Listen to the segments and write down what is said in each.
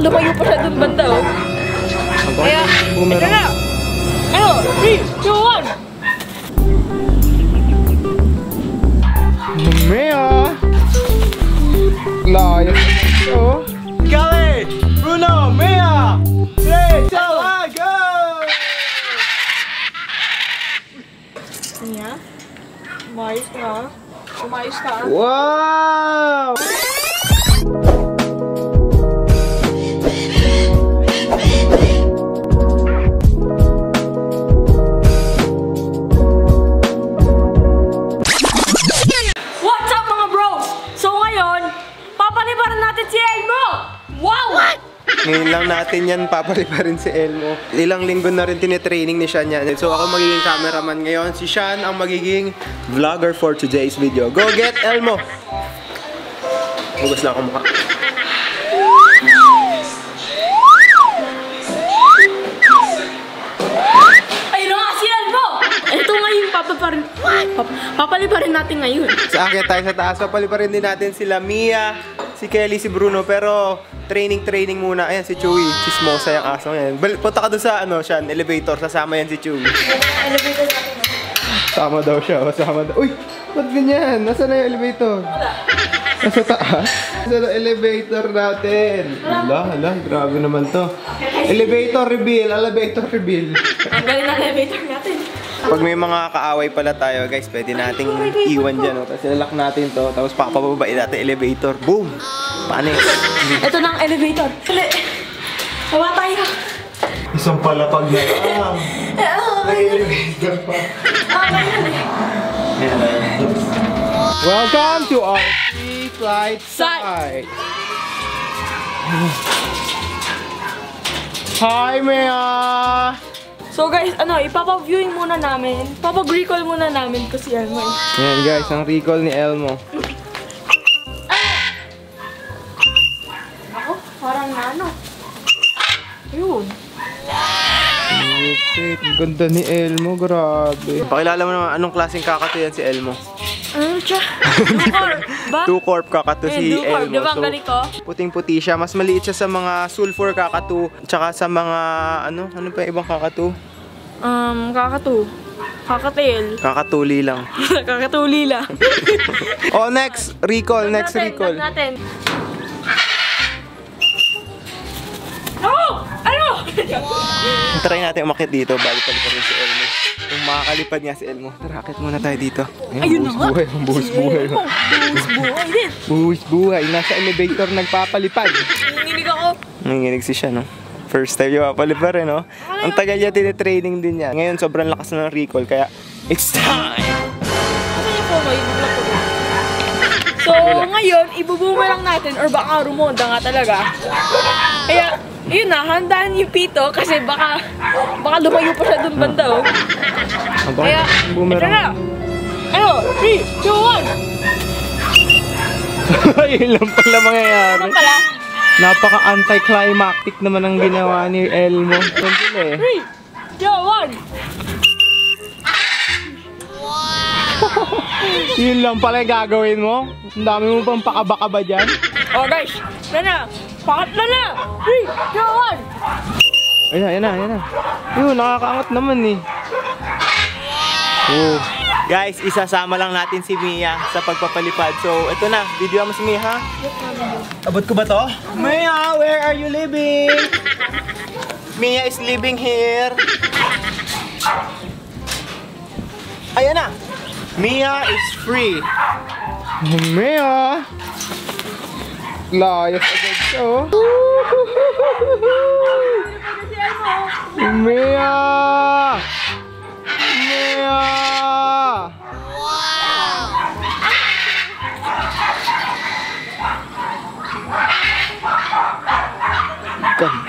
lumayo pa siya dun banda, oh. Kaya, ito na. Ano? 3, 2, 1. Mea! Layas oh. Gali! Bruno! Mia! 3, 2, 1, go! Niya? Umayos ka. Umayos ka. Wow! Ngayon lang natin yan, papali pa rin si Elmo. Ilang linggo na rin tinitraining ni Sean yan. So ako magiging cameraman ngayon. Si Sean ang magiging vlogger for today's video. Go get Elmo! Hugas lang ako mukha. Na papaparin... Pap papalibaran natin ngayon. Sa akin tayo sa taas, papali pa rin din natin sila Mia, si Kelly, si Bruno. Pero training-training muna. Ayan, si Chewy. Chismosa yung aso yan. Bal- Punta ka doon sa ano, Sean, elevator. Sasama yan si Chewy. Sama daw siya. o, Sama daw. Uy! Ba't ganyan? Nasaan na yung elevator? Nasa taas? Nasa na elevator natin. Hala, hala. Grabe naman to. Elevator reveal. Elevator reveal. Ang galing ng elevator natin. Pag may mga kaaway pala tayo, guys, pwede nating iwan dyan. Oh. Tapos ilalak natin to. Tapos pakapababain natin elevator. Boom! Panis. Ito na ang elevator. Dali. Hawa tayo. Isang palapag na lang. elevator pa. Welcome to our free flight Side. site. Hi, Mia! So guys, ano, ipapa-viewing muna namin. Papag-recall muna namin ko si Elmo. Yan guys, ang recall ni Elmo. Ako, parang nano. Wait, ang ganda ni Elmo, grabe. Pakilala mo naman, anong klaseng kakatu yan si Elmo? Ano siya? Two corp kakatu si. Elmo. Di ba ang galing ko? puting-puti siya. Mas maliit siya sa mga sulfur kakatu, tsaka sa mga, ano, ano pa ibang kakatu? Um, kakatu. Kakatil. Kakatuli lang. Kakatuli lang. oh, next, recall, next natin, recall. natin. Oh! Ano? Try natin umakit dito bago paliparin si Elmo. Kung makakalipad nga si Elmo, tara, akit muna tayo dito. Ayun na nga. buhay, ang buhos buhay. Buhos buhay din. Buhos buhay, nasa elevator nagpapalipad. Nanginginig ako. Nanginginig si siya, no? First time yung papalipad, eh, no? Ang tagal niya tinitraining din niya. Ngayon, sobrang lakas na ng recall, kaya it's time! So, ngayon, ibubumerang natin or baka rumonda nga talaga. Kaya, yun na, handaan yung pito kasi baka baka lumayo pa siya dun banda, oh. Habang Kaya, ito na. Ano? 3, 2, 1. Yun lang pala mangyayari. Ano pala? Napaka-anticlimactic naman ang ginawa ni Elmo. Yan sila eh. 3, 2, 1. Yun lang pala yung gagawin mo? Ang dami mo pang pakaba-kaba dyan. Oh guys, na na. Pangatlo na. 3, 2, 1. Ayan, ayan na, ayan na. Yun, nakakaangat naman eh. Oh. Guys, isasama lang natin si Mia sa pagpapalipad. So, ito na. Video mo si Mia, ha? Abot ko ba to? Mia, where are you living? Mia is living here. Ayan na. Mia is free. Mia. Layas agad siya, oh. Mia! Mia!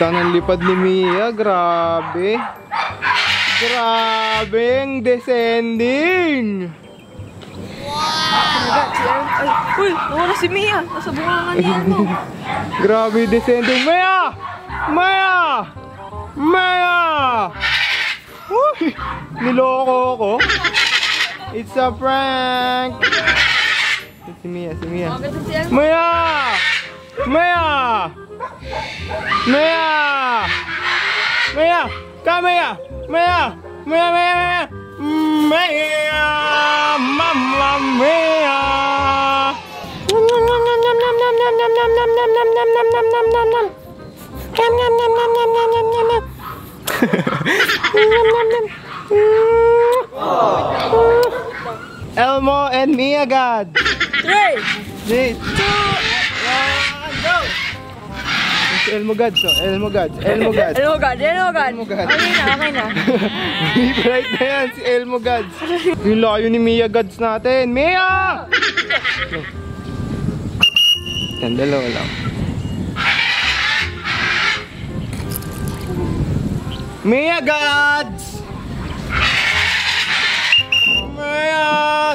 Ganda ng lipad ni Mia, grabe. Grabe ang descending. Ay, uy, nawala si Mia. Nasa bunga niya, ano. Grabe descending. Maya! Maya! Maya! Uy! Niloko ko. It's a prank! Si Mia, si Mia. Maganda si Elmo. Come Mia! Mia! Mia, Mia, Mia! Mia! Mamma Mia! Elmo and Mia God! Three! Two! Si Elmo God, so Elmo God, Elmo God. Hello God, hello God. Elmo God. Okay na, okay na. Right na yan, si Elmo Gads. Yung layo ni Mia Gads natin. Mia! Yan, dalawa lang. Mia Gads! Mia!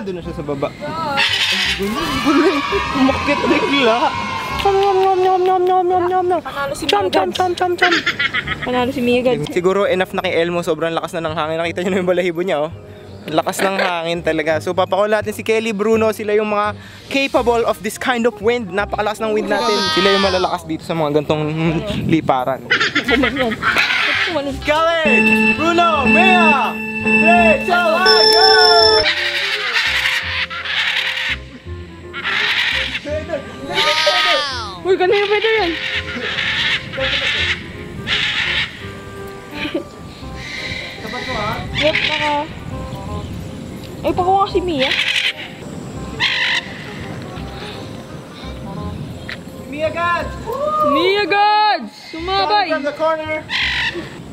Doon na siya sa baba. Guling, umakit bigla. Panalo si Mia chom chom chom chom. Panalo si Mia God. Siguro enough na kay Elmo, sobrang lakas na ng hangin. Nakita niyo na yung balahibo niya, oh. Lakas ng hangin talaga. So papako natin si Kelly, Bruno, sila yung mga capable of this kind of wind. Napakalakas ng wind natin. Sila yung malalakas dito sa mga gantong liparan. Kelly! Bruno! Mia! Three, two, one, go! Uy, kanina pwede yan. Yep, naka... Ay, pakuha si Mia. Mia God! Mia God! Sumabay! From the corner!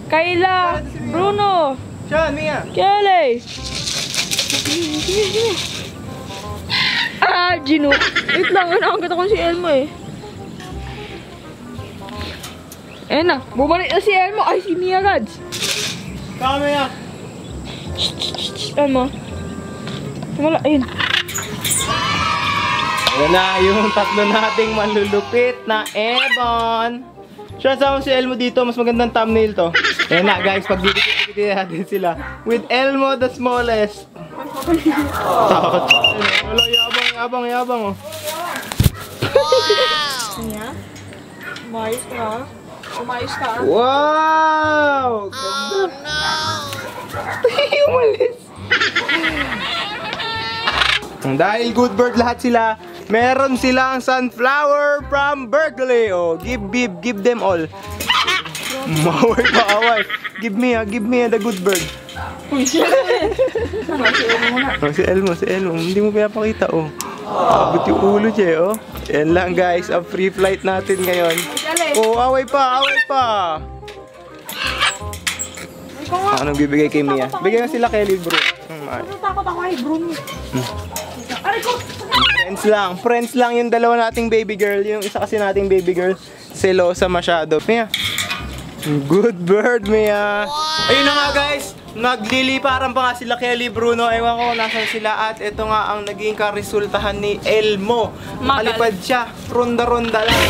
Kayla! Bruno! Sean, Mia! Kelly! Ah, Gino. Wait lang, nakakita ko si Elmo eh. Ayan na, bumalik na si Elmo. Ay, si Mia Gads. Come Mia! Elmo. Wala, ayun. Ayan na, yung tatlo nating malulupit na Ebon. Siya sama si Elmo dito, mas magandang thumbnail to. Ayan na guys, pag didikit natin sila. With Elmo the smallest. Takot. Wala, yabang, yabang, yabang oh. Niya? Umayos ka. Umayos ka. Wow! Oh no! Umalis. Dahil good bird lahat sila, meron silang sunflower from Berkeley. Oh, give, give, give them all. Maway pa away. Give me, ah, give me ah, the good bird. Uy, siya muna. Oh, si Elmo, si Elmo. Hindi mo pinapakita, oh. Abot yung ulo siya, eh, oh. Yan lang, guys. Ang free flight natin ngayon. Kelly, Oh, away pa, away pa. Anong bibigay kay Mia? Bigyan sila Kelly, bro. Hmm. Natatakot ako kay Bruno. Aray ko! Friends lang. Friends lang yung dalawa nating baby girl. Yung isa kasi nating baby girl, selosa masyado. Mia. Good bird, Mia. Ayun na nga, guys. Nagliliparan pa nga sila Kelly Bruno. Ewan ko nasan sila. At ito nga ang naging karesultahan ni Elmo. Makalipad siya. Ronda-ronda lang.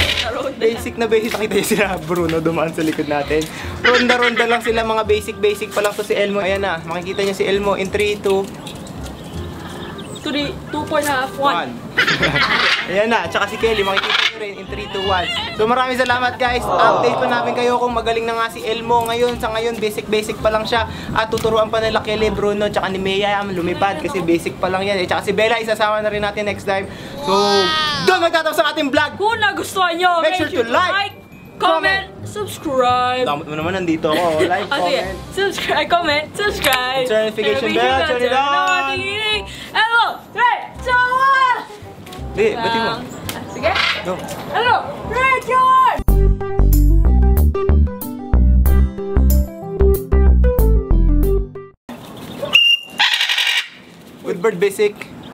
Basic na basic. Nakita niyo sila Bruno dumaan sa likod natin. Ronda-ronda lang sila. Mga basic-basic pa lang to si Elmo. Ayan na. Makikita niyo si Elmo in 3, 2, Three, two point half, one. One. Ayan na, tsaka si Kelly, makikita nyo rin in 3, 2, 1. So maraming salamat guys. Update pa namin kayo kung magaling na nga si Elmo ngayon. Sa ngayon, basic-basic pa lang siya. At tuturuan pa nila Kelly, Bruno, tsaka ni Mea lumipad kasi basic pa lang yan. Eh, tsaka si Bella, isasama na rin natin next time. So, doon magtatapos ang ating vlog. Kung nagustuhan nyo, Make sure to like, comment, subscribe. Damot mo naman nandito ako. Like, Ah, comment. Subscribe, comment, subscribe. Turn notification bell, turn it on. Di, bati mo. Ah, sige. Go. Hello, three, two, one. Good bird basic.